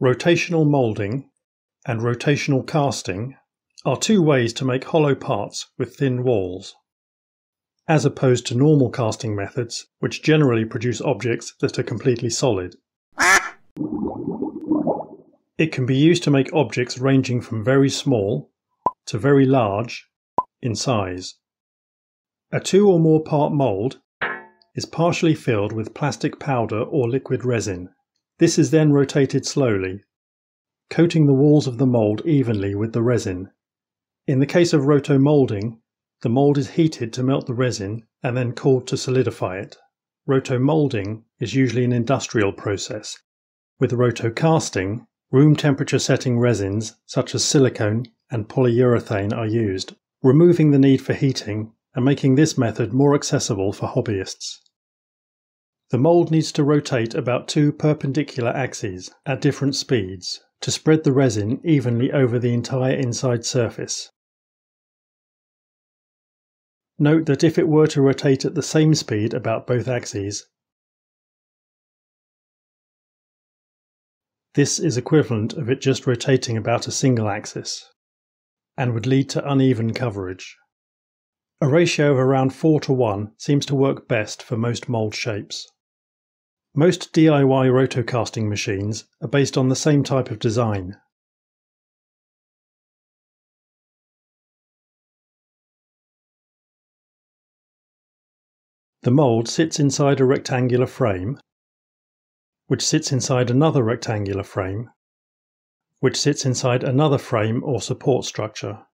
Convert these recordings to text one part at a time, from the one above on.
Rotational moulding and rotational casting are two ways to make hollow parts with thin walls, as opposed to normal casting methods, which generally produce objects that are completely solid. It can be used to make objects ranging from very small to very large in size. A two or more part mould is partially filled with plastic powder or liquid resin. This is then rotated slowly, coating the walls of the mould evenly with the resin. In the case of rotomoulding, the mould is heated to melt the resin and then cooled to solidify it. Rotomoulding is usually an industrial process. With rotocasting, room temperature setting resins such as silicone and polyurethane are used, removing the need for heating and making this method more accessible for hobbyists. The mould needs to rotate about two perpendicular axes at different speeds to spread the resin evenly over the entire inside surface. Note that if it were to rotate at the same speed about both axes, this is equivalent of it just rotating about a single axis and would lead to uneven coverage. A ratio of around 4 to 1 seems to work best for most mould shapes. Most DIY rotocasting machines are based on the same type of design. The mould sits inside a rectangular frame, which sits inside another rectangular frame, which sits inside another frame or support structure.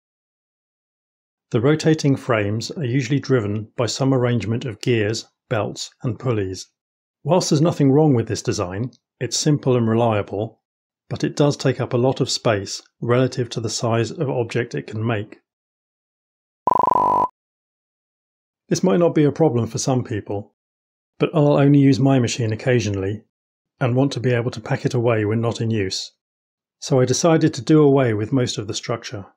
The rotating frames are usually driven by some arrangement of gears, belts, and pulleys. Whilst there's nothing wrong with this design, it's simple and reliable, but it does take up a lot of space relative to the size of object it can make. This might not be a problem for some people, but I'll only use my machine occasionally and want to be able to pack it away when not in use. So I decided to do away with most of the structure.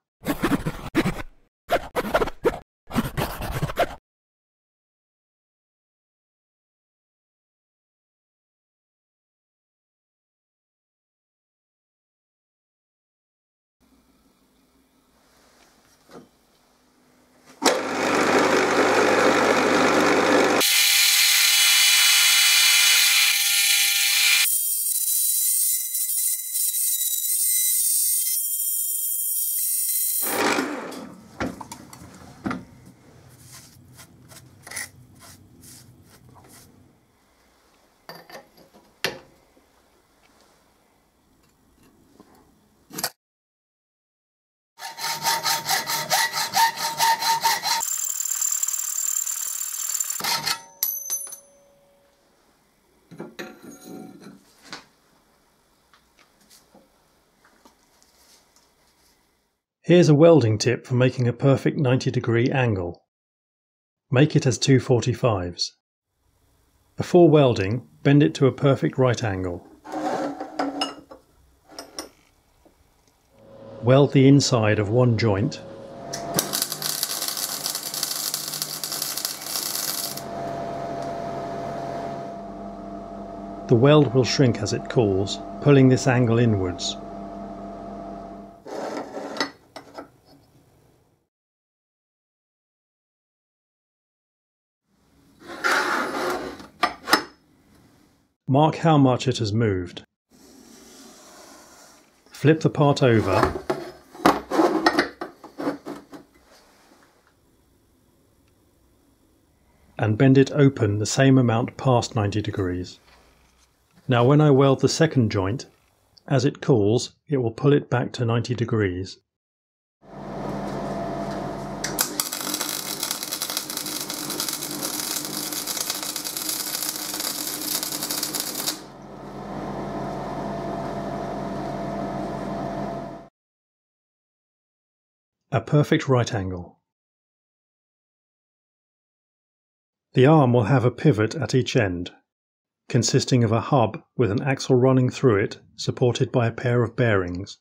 Here's a welding tip for making a perfect 90 degree angle. Make it as 245s. Before welding, bend it to a perfect right angle. Weld the inside of one joint The weld will shrink as it cools, pulling this angle inwards. Mark how much it has moved. Flip the part over and bend it open the same amount past 90 degrees. Now when I weld the second joint, as it cools, it will pull it back to 90 degrees. A perfect right angle. The arm will have a pivot at each end, consisting of a hub with an axle running through it supported by a pair of bearings.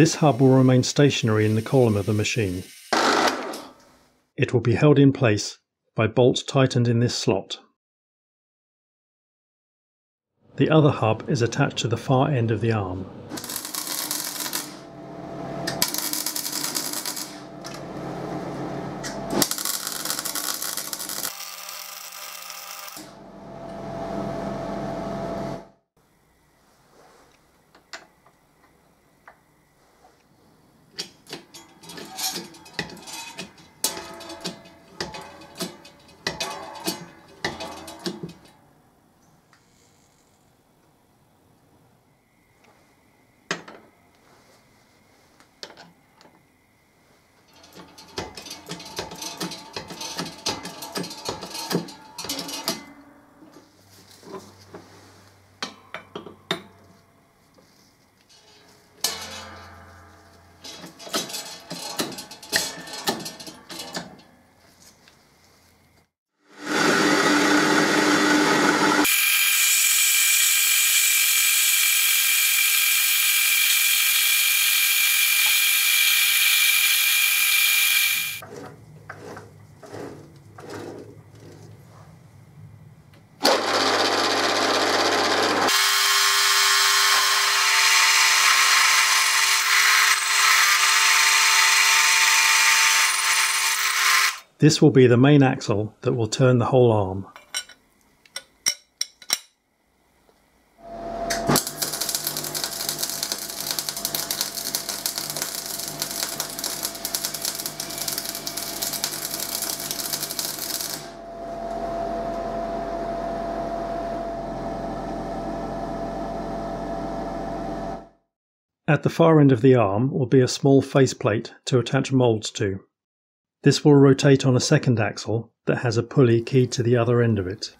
This hub will remain stationary in the column of the machine. It will be held in place by bolts tightened in this slot. The other hub is attached to the far end of the arm. This will be the main axle that will turn the whole arm. At the far end of the arm will be a small faceplate to attach moulds to. This will rotate on a second axle that has a pulley keyed to the other end of it.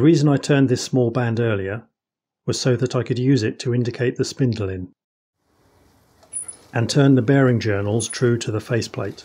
The reason I turned this small band earlier was so that I could use it to indicate the spindle in and turn the bearing journals true to the faceplate.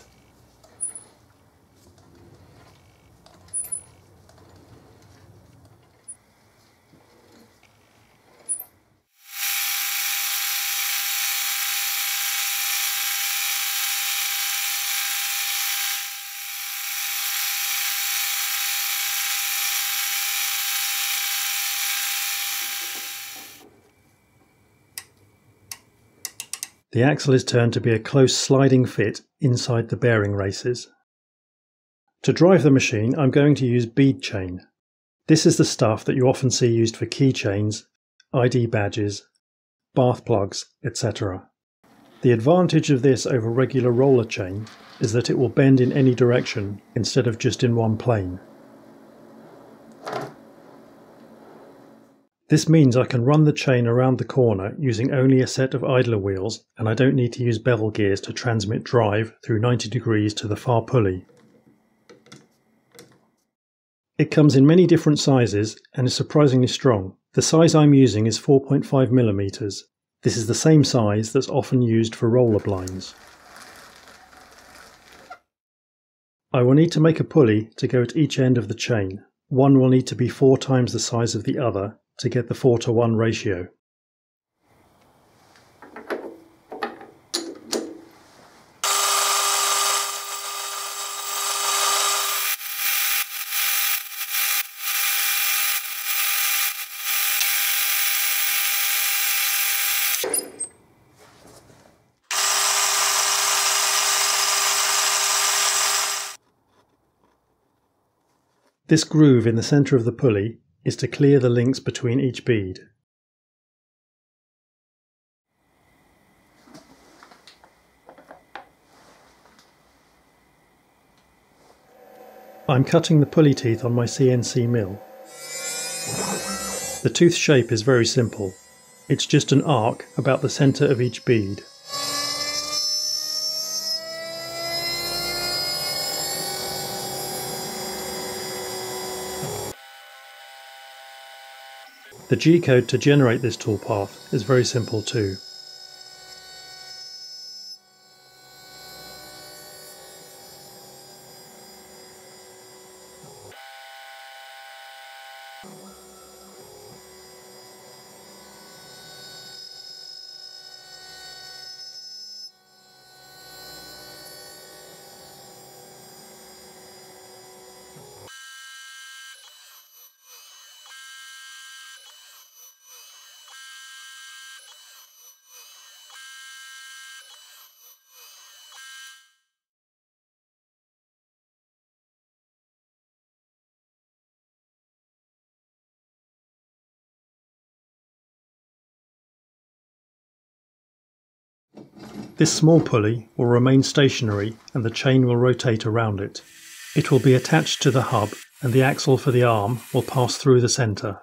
The axle is turned to be a close sliding fit inside the bearing races. To drive the machine, I'm going to use bead chain. This is the stuff that you often see used for keychains, ID badges, bath plugs, etc. The advantage of this over regular roller chain is that it will bend in any direction instead of just in one plane. This means I can run the chain around the corner using only a set of idler wheels and I don't need to use bevel gears to transmit drive through 90 degrees to the far pulley. It comes in many different sizes and is surprisingly strong. The size I'm using is 4.5mm. This is the same size that's often used for roller blinds. I will need to make a pulley to go at each end of the chain. One will need to be four times the size of the other to get the 4 to 1 ratio. This groove in the centre of the pulley is to clear the links between each bead. I'm cutting the pulley teeth on my CNC mill. The tooth shape is very simple. It's just an arc about the centre of each bead. The G-code to generate this toolpath is very simple too. This small pulley will remain stationary and the chain will rotate around it. It will be attached to the hub and the axle for the arm will pass through the centre.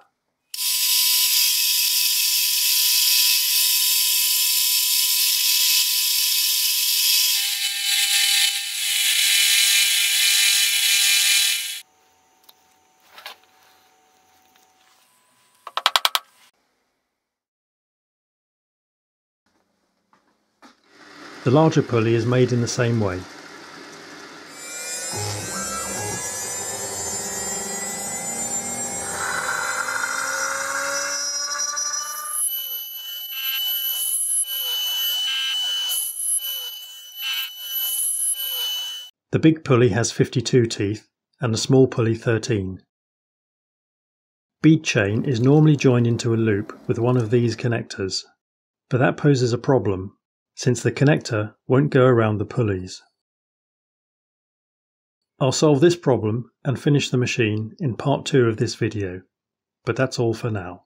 The larger pulley is made in the same way. The big pulley has 52 teeth and the small pulley 13. Bead chain is normally joined into a loop with one of these connectors, but that poses a problem since the connector won't go around the pulleys. I'll solve this problem and finish the machine in part 2 of this video, but that's all for now.